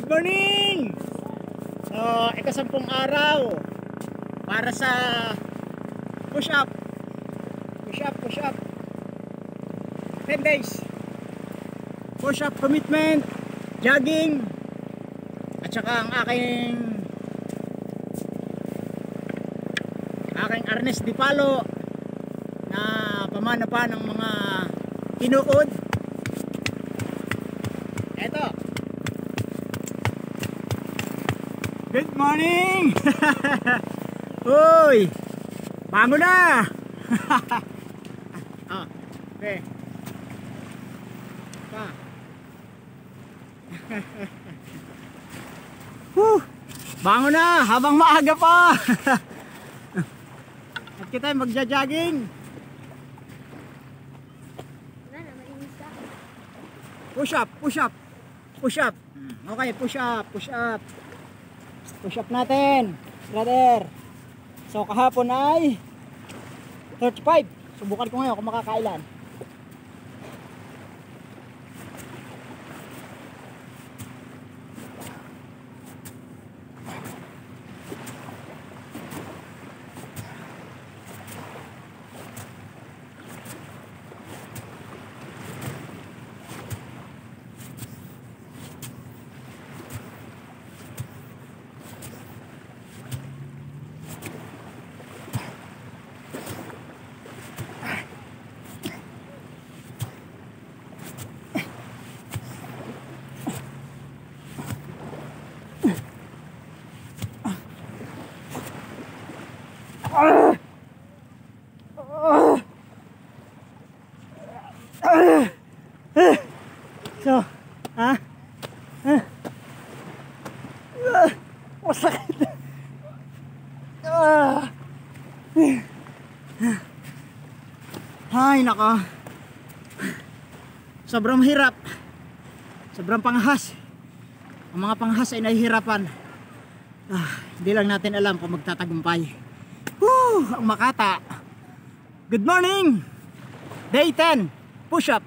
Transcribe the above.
Good morning! So, ikasampung araw para sa push up. Push up, push up. 10 days. Push up commitment, jogging, at saka ang aking aking arnes di palo na pamana pa ng mga tinuod. Eto. Good morning! Uy! Bango na! ah, okay. Pa. Whew! Bango na! Habang maaga pa! At kita magja-jogging. Push up, push up, push up. Okay, push up, push up. Push up natin, brother. So kahapon ay 35. Subukan ko ngayon kung makakailan. So, ha? Ah, Masakit. Ah. Ay, nako. Sobrang hirap. Sobrang panghas. Ang mga panghas ay nahihirapan. Ah, hindi lang natin alam kung magtatagumpay. Makata. Good morning! Day 10. Push up.